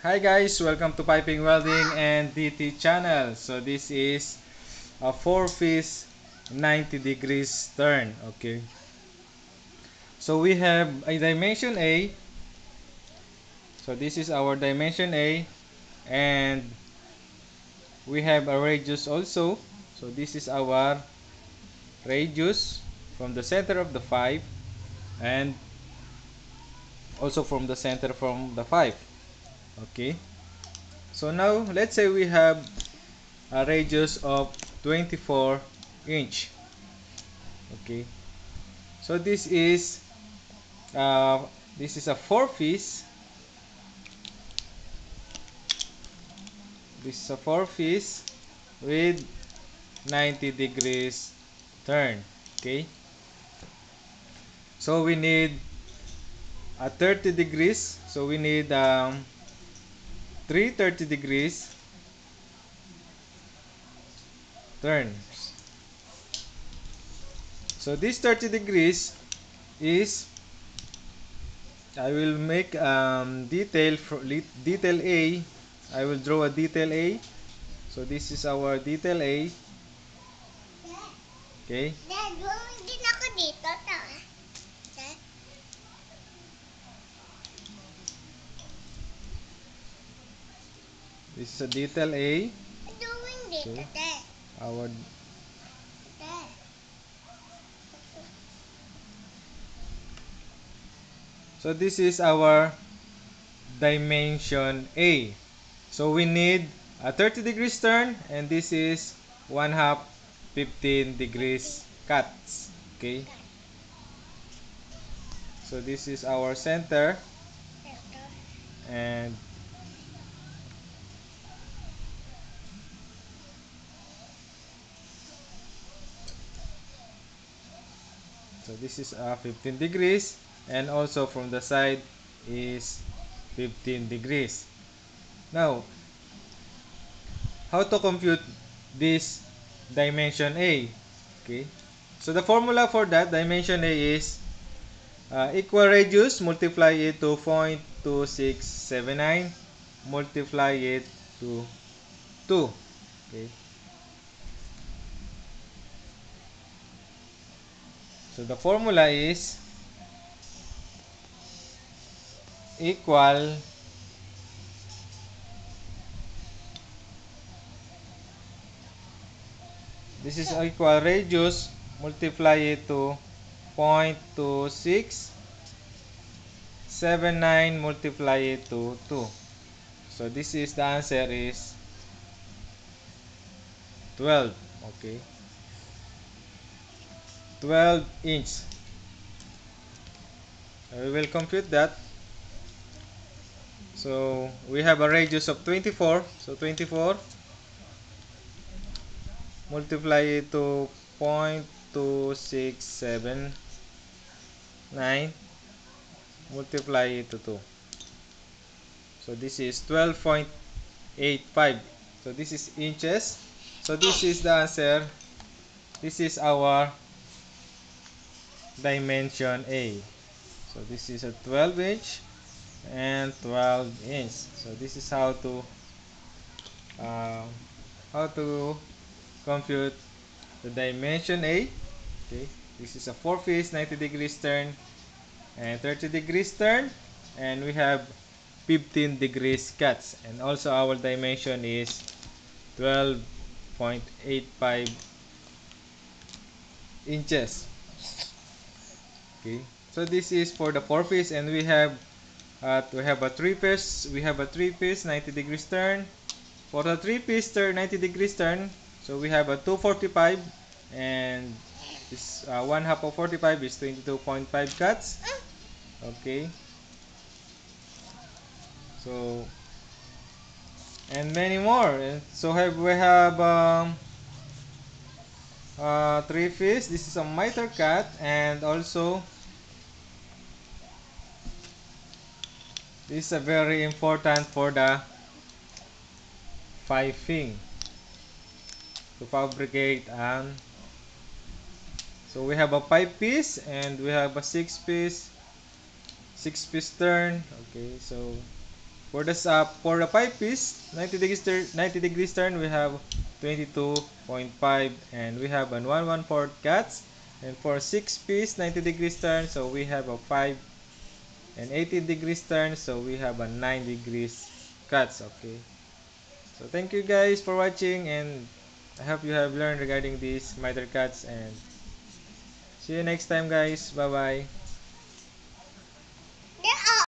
Hi guys, welcome to Piping Welding NDT channel. So this is a 4 piece 90 degrees turn, okay? So we have a dimension A. So this is our dimension A and we have a radius also. So this is our radius from the center of the 5 and also from the center from the 5 okay. So now let's say we have a radius of 24 inch. Okay. So this is uh, this is a four piece this is a four piece with 90 degrees turn. Okay. So we need a 30 degrees. So we need um, 330 degrees. Turns so this 30 degrees is I will make um, detail for detail A. I will draw a detail A. So this is our detail A. Okay. Dad, this is a detail A Okay. Our So this is our dimension A. So we need a 30 degrees turn and this is 1 half 15 degrees cuts. Okay. So this is our center and so this is uh, 15 degrees and also from the side is 15 degrees. Now how to compute this dimension A? Okay. So the formula for that dimension A is uh, equal radius multiply it to 0.2679 multiply it to 2 okay so the formula is equal this is equal radius multiply it to 0.2679 multiply it to 2 so this is the answer is 12 okay 12 inch. We will compute that. So we have a radius of 24 so 24 multiply it to 0.2679 multiply it to 2 so this is 12.85 so this is inches. So this is the answer. This is our dimension A. So this is a 12 inch and 12 inch. So this is how to uh, how to compute the dimension A. Okay this is a 4 piece 90 degrees turn and 30 degrees turn. And we have 15 degrees cuts. And also our dimension is 12.85 inches okay. So this is for the 4 piece and we have uh, we have a 3 piece we have a 3 piece 90 degrees turn. For the 3 piece turn 90 degrees turn so we have a 245 and this uh, one half of 45 is 22.5 cuts. Okay. So and many more. And so have we have um, uh, three fish. This is a miter cut and also this is a very important for the piping to fabricate and so we have a five piece and we have a six piece six piece turn. Okay so For this uh, for the 5 piece 90 degrees turn 90 degrees turn we have 22.5 and we have an 1 1 4 cuts and for 6 piece 90 degrees turn so we have a 5 and 80 degrees turn so we have a 9 degrees cuts okay? So thank you guys for watching and I hope you have learned regarding these miter cuts and see you next time guys. Bye bye